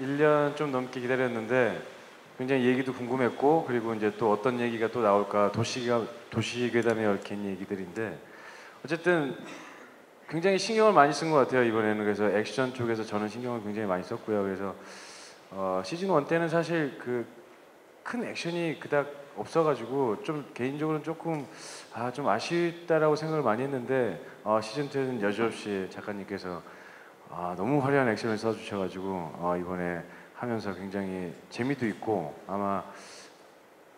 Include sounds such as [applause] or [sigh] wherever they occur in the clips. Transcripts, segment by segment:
1년 좀 넘게 기다렸는데 굉장히 얘기도 궁금했고 그리고 이제 또 어떤 얘기가 또 나올까 도시가 도시 괴담에 얽힌 얘기들인데 어쨌든 굉장히 신경을 많이 쓴 것 같아요 이번에는. 그래서 액션 쪽에서 저는 신경을 굉장히 많이 썼고요. 그래서 어, 시즌 1 때는 사실 그 큰 액션이 그닥 없어가지고 좀 개인적으로는 조금 아 좀 아쉽다라고 생각을 많이 했는데 어, 시즌 2는 여지없이 작가님께서 아, 너무 화려한 액션을 써주셔가지고 어, 이번에 하면서 굉장히 재미도 있고 아마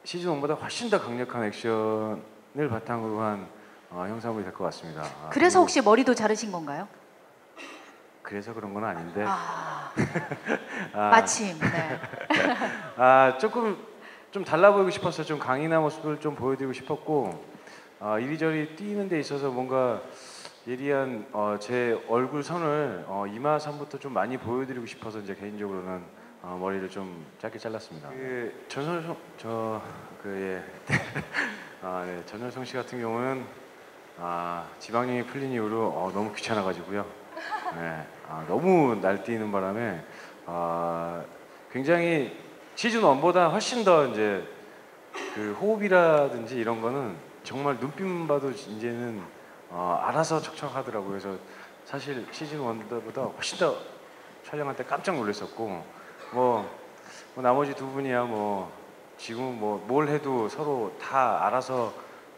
시즌 1보다 훨씬 더 강력한 액션을 바탕으로 한 어, 형상물이 될 것 같습니다. 아, 그래서 혹시 머리도 자르신 건가요? 그래서 그런 건 아닌데 아, [laughs] 아, 마침. 네. [laughs] 아 조금 좀 달라 보이고 싶었어요. 좀 강인한 모습을 좀 보여드리고 싶었고 아, 이리저리 뛰는 데 있어서 뭔가 예리한 어, 제 얼굴 선을 어, 이마 선부터 좀 많이 보여드리고 싶어서 이제 개인적으로는 어, 머리를 좀 짧게 잘랐습니다. 그 전설성 저그 예. [laughs] 아, 네. 전설성 씨 같은 경우는 아, 지방령이 풀린 이후로 어, 너무 귀찮아가지고요. 네. 아, 너무 날뛰는 바람에 아, 굉장히 시즌 1보다 훨씬 더 이제 그 호흡이라든지 이런 거는 정말 눈빛만 봐도 이제는 어, 알아서 척척하더라고요. 그래서 사실 시즌 1보다 훨씬 더 촬영할 때 깜짝 놀랐었고 뭐, 뭐 나머지 두 분이야 뭐 지금 뭐 뭘 해도 서로 다 알아서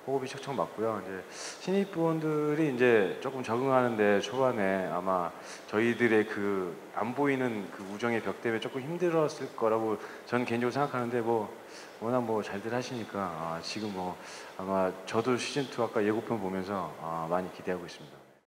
호흡이 척척 맞고요. 이제 신입분들이 이제 조금 적응하는데 초반에 아마 저희들의 그 안 보이는 그 우정의 벽 때문에 조금 힘들었을 거라고 저는 개인적으로 생각하는데 뭐 워낙 뭐 잘들 하시니까 아, 지금 뭐 아마 저도 시즌 2 아까 예고편 보면서 아, 많이 기대하고 있습니다.